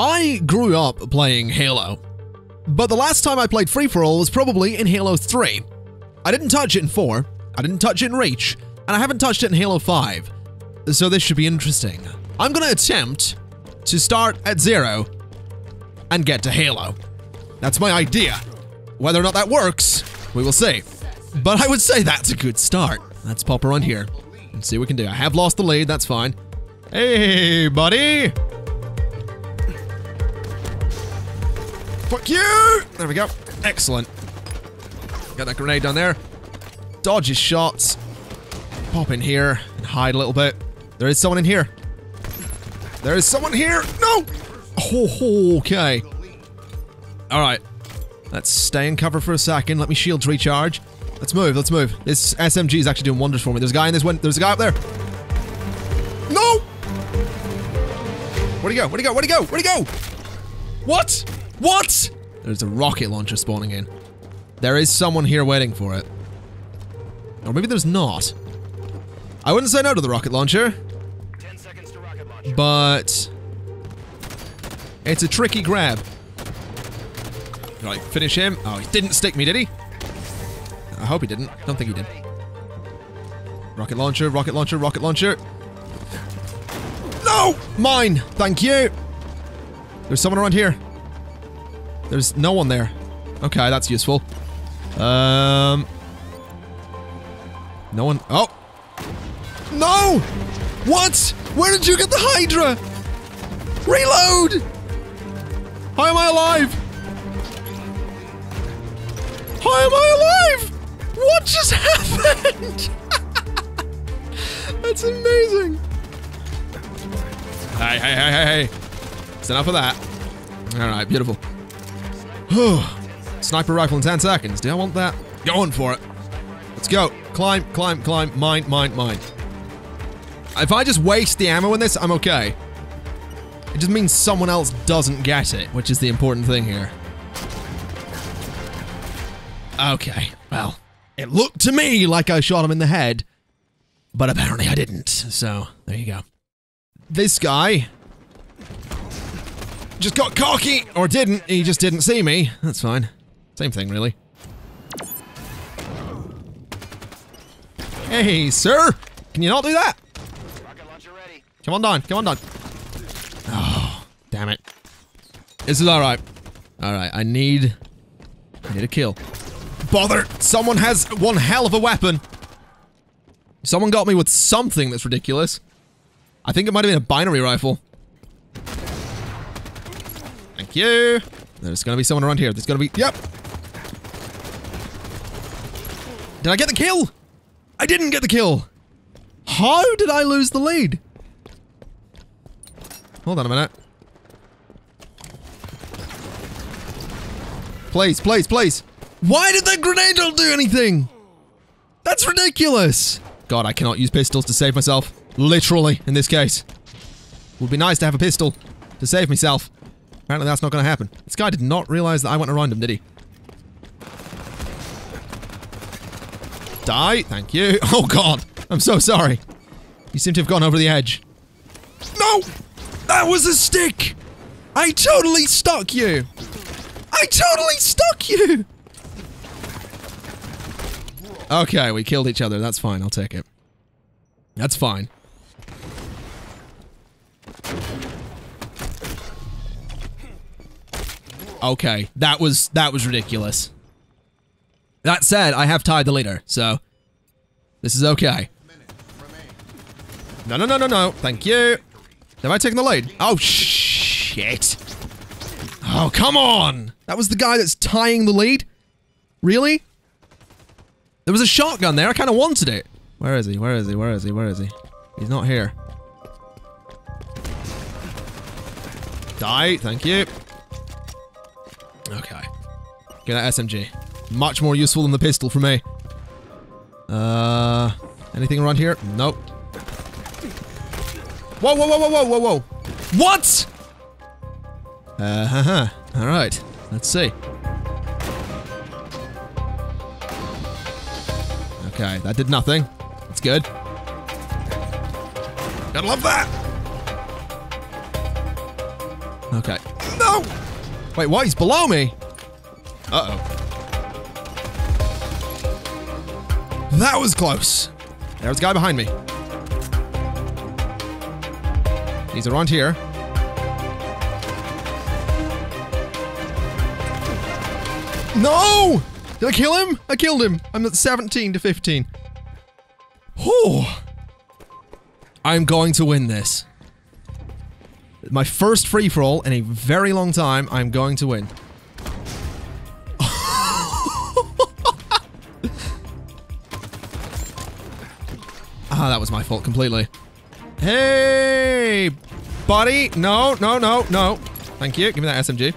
I grew up playing Halo, but the last time I played Free For All was probably in Halo 3. I didn't touch it in 4, I didn't touch it in Reach, and I haven't touched it in Halo 5. So this should be interesting. I'm gonna attempt to start at zero and get to Halo. That's my idea. Whether or not that works, we will see. But I would say that's a good start. Let's pop around here and see what we can do. I have lost the lead, that's fine. Hey, buddy! Fuck you! There we go. Excellent. Got that grenade down there. Dodge his shots. Pop in here and hide a little bit. There is someone in here. There is someone here. No! Oh, okay. All right. Let's stay in cover for a second. Let me shields recharge. Let's move. Let's move. This SMG is actually doing wonders for me. There's a guy in this one. There's a guy up there. No! Where'd he go? Where'd he go? Where'd he go? Where'd he go? What? What? There's a rocket launcher spawning in. There is someone here waiting for it. Or maybe there's not. I wouldn't say no to the rocket launcher. Rocket launcher. But... It's a tricky grab. Right, finish him. Oh, he didn't stick me, did he? I hope he didn't. Don't think he did. Rocket launcher, rocket launcher, rocket launcher. No! Mine! Thank you! There's someone around here. There's no one there. Okay, that's useful. Um... No one... Oh! No! What? Where did you get the Hydra? Reload! How am I alive? How am I alive? What just happened? That's amazing. Hey, hey, hey, hey, hey. It's enough of that. All right, beautiful. Sniper rifle in 10 seconds. Do I want that? Going for it. Let's go. Climb, climb, climb. Mine, mine, mine. If I just waste the ammo in this, I'm okay. It just means someone else doesn't get it, which is the important thing here. Okay, well, it looked to me like I shot him in the head, but apparently I didn't, so there you go. This guy just got cocky, or didn't, he just didn't see me. That's fine. Same thing, really. Hey, sir! Can you not do that? Come on down, come on down. Oh, damn it. This is alright. Alright, I need... I need a kill. Bother! Someone has one hell of a weapon! Someone got me with something that's ridiculous. I think it might have been a binary rifle. Thank you. There's gonna be someone around here. There's gonna be... Yep! Did I get the kill? I didn't get the kill! How did I lose the lead? Hold on a minute. Please, please, please. Why did that grenade not do anything? That's ridiculous. God, I cannot use pistols to save myself. Literally, in this case. Would be nice to have a pistol to save myself. Apparently that's not going to happen. This guy did not realize that I went around him, did he? Die. Thank you. Oh, God. I'm so sorry. You seem to have gone over the edge. No! That was a stick! I totally stuck you! I totally stuck you! Okay, we killed each other. That's fine. I'll take it. That's fine. Okay, that was that was ridiculous. That said, I have tied the leader, so this is okay. No, no, no, no, no. Thank you. Have I taken the lead? Oh, shit. Oh, come on. That was the guy that's tying the lead? Really? There was a shotgun there. I kind of wanted it. Where is he? Where is he? Where is he? Where is he? He's not here. Die. Thank you. Okay. Get that SMG. Much more useful than the pistol for me. Uh, anything around here? Nope. Whoa, whoa, whoa, whoa, whoa, whoa, whoa. What? Uh huh. All right. Let's see. Okay, that did nothing. That's good. Gotta love that. Okay. No! Wait, what? He's below me? Uh-oh. That was close. There's a guy behind me. He's around here. No! Did I kill him? I killed him. I'm at 17 to 15. Oh. I'm going to win this. My first free-for-all in a very long time, I'm going to win. ah, that was my fault completely. Hey, buddy. No, no, no, no. Thank you. Give me that SMG.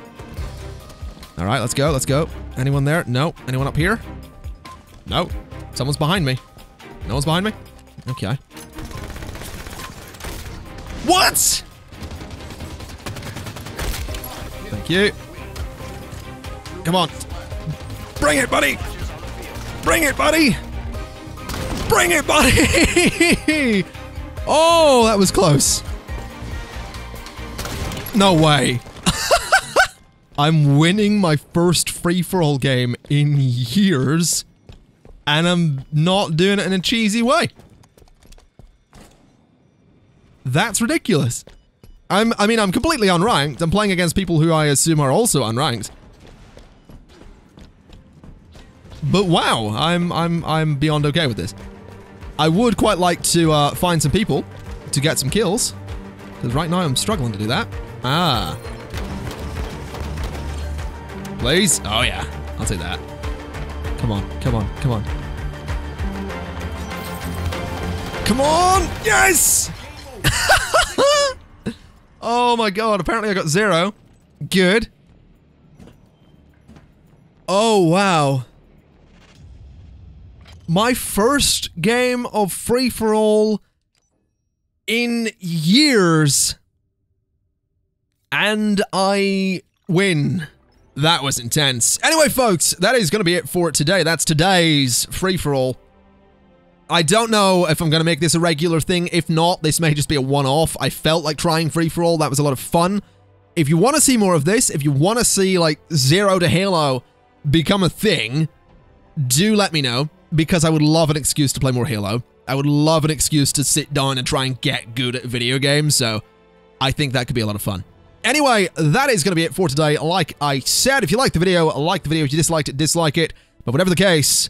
All right, let's go. Let's go. Anyone there? No. Anyone up here? No. Someone's behind me. No one's behind me? Okay. What? Thank you. Come on. Bring it, buddy. Bring it, buddy. Bring it, buddy. oh, that was close. No way. I'm winning my first free-for-all game in years, and I'm not doing it in a cheesy way. That's ridiculous. I'm, I mean, I'm completely unranked. I'm playing against people who I assume are also unranked. But wow, I'm, I'm, I'm beyond okay with this. I would quite like to uh, find some people to get some kills. Because right now I'm struggling to do that. Ah. Please? Oh yeah, I'll take that. Come on, come on, come on. Come on! Yes! oh my god, apparently I got zero. Good. Oh, wow. My first game of free-for-all in years. And I win. That was intense. Anyway, folks, that is going to be it for today. That's today's free-for-all. I don't know if I'm going to make this a regular thing. If not, this may just be a one-off. I felt like trying free-for-all. That was a lot of fun. If you want to see more of this, if you want to see, like, Zero to Halo become a thing, do let me know, because I would love an excuse to play more Halo. I would love an excuse to sit down and try and get good at video games, so I think that could be a lot of fun. Anyway, that is going to be it for today. Like I said, if you liked the video, like the video. If you disliked it, dislike it. But whatever the case,